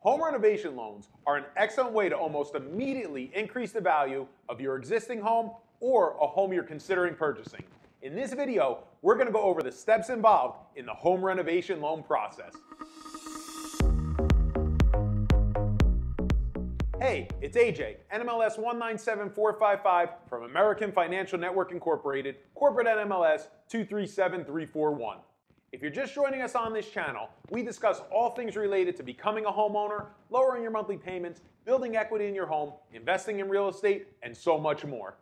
Home renovation loans are an excellent way to almost immediately increase the value of your existing home or a home you're considering purchasing. In this video, we're going to go over the steps involved in the home renovation loan process. Hey, it's AJ, NMLS 197455 from American Financial Network Incorporated, corporate NMLS 237341. If you're just joining us on this channel, we discuss all things related to becoming a homeowner, lowering your monthly payments, building equity in your home, investing in real estate, and so much more.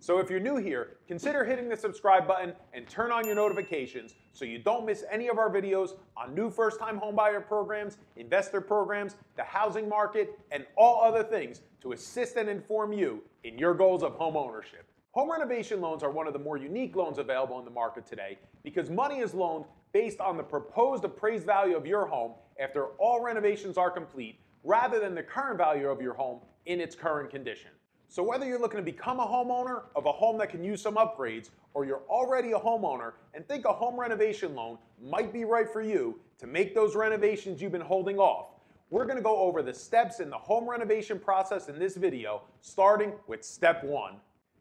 So if you're new here, consider hitting the subscribe button and turn on your notifications so you don't miss any of our videos on new first-time homebuyer programs, investor programs, the housing market, and all other things to assist and inform you in your goals of home ownership. Home renovation loans are one of the more unique loans available in the market today because money is loaned based on the proposed appraised value of your home after all renovations are complete rather than the current value of your home in its current condition. So whether you're looking to become a homeowner of a home that can use some upgrades or you're already a homeowner and think a home renovation loan might be right for you to make those renovations you've been holding off, we're going to go over the steps in the home renovation process in this video starting with step 1.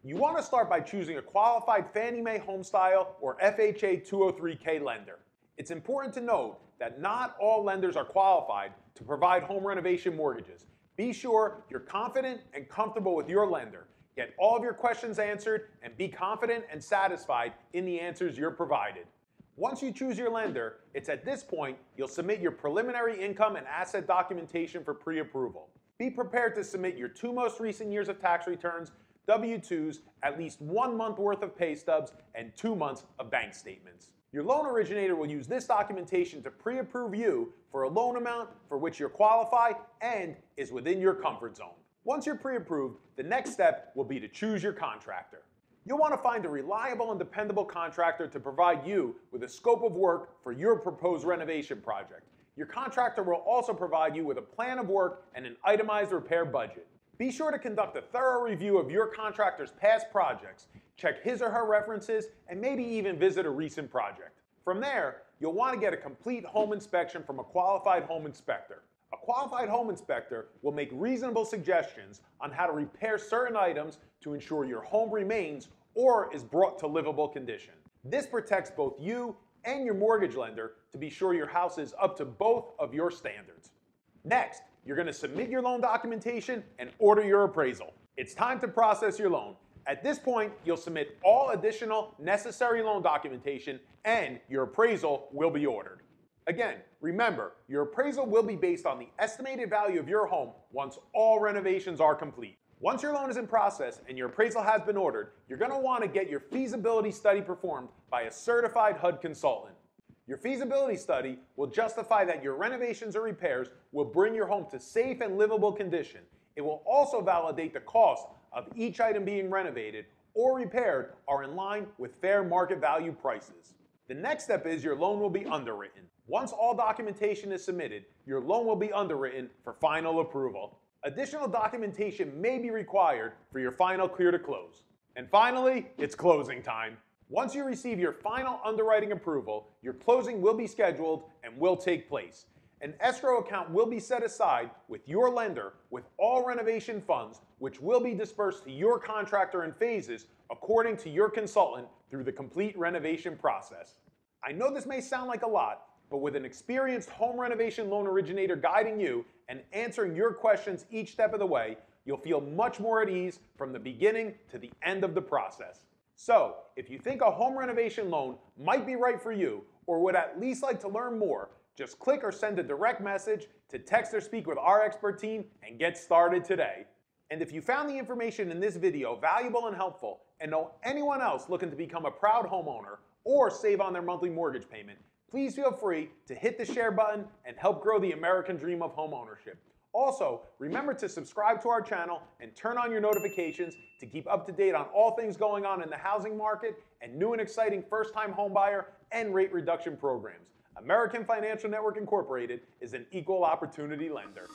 You want to start by choosing a qualified Fannie Mae Homestyle or FHA 203K lender. It's important to note that not all lenders are qualified to provide home renovation mortgages. Be sure you're confident and comfortable with your lender. Get all of your questions answered and be confident and satisfied in the answers you're provided. Once you choose your lender, it's at this point you'll submit your preliminary income and asset documentation for pre-approval. Be prepared to submit your two most recent years of tax returns W-2s, at least one month worth of pay stubs, and two months of bank statements. Your loan originator will use this documentation to pre-approve you for a loan amount for which you're qualified and is within your comfort zone. Once you're pre-approved, the next step will be to choose your contractor. You'll want to find a reliable and dependable contractor to provide you with a scope of work for your proposed renovation project. Your contractor will also provide you with a plan of work and an itemized repair budget. Be sure to conduct a thorough review of your contractor's past projects, check his or her references, and maybe even visit a recent project. From there, you'll want to get a complete home inspection from a qualified home inspector. A qualified home inspector will make reasonable suggestions on how to repair certain items to ensure your home remains or is brought to livable condition. This protects both you and your mortgage lender to be sure your house is up to both of your standards. Next, you're going to submit your loan documentation and order your appraisal. It's time to process your loan. At this point, you'll submit all additional necessary loan documentation and your appraisal will be ordered. Again, remember, your appraisal will be based on the estimated value of your home once all renovations are complete. Once your loan is in process and your appraisal has been ordered, you're going to want to get your feasibility study performed by a certified HUD consultant. Your feasibility study will justify that your renovations or repairs will bring your home to safe and livable condition. It will also validate the cost of each item being renovated or repaired are in line with fair market value prices. The next step is your loan will be underwritten. Once all documentation is submitted, your loan will be underwritten for final approval. Additional documentation may be required for your final clear to close. And finally, it's closing time. Once you receive your final underwriting approval, your closing will be scheduled and will take place. An escrow account will be set aside with your lender with all renovation funds, which will be dispersed to your contractor in phases according to your consultant through the complete renovation process. I know this may sound like a lot, but with an experienced home renovation loan originator guiding you and answering your questions each step of the way, you'll feel much more at ease from the beginning to the end of the process. So, if you think a home renovation loan might be right for you or would at least like to learn more, just click or send a direct message to text or speak with our expert team and get started today. And if you found the information in this video valuable and helpful and know anyone else looking to become a proud homeowner or save on their monthly mortgage payment, please feel free to hit the share button and help grow the American dream of homeownership. Also, remember to subscribe to our channel and turn on your notifications to keep up to date on all things going on in the housing market and new and exciting first-time homebuyer and rate reduction programs. American Financial Network Incorporated is an equal opportunity lender.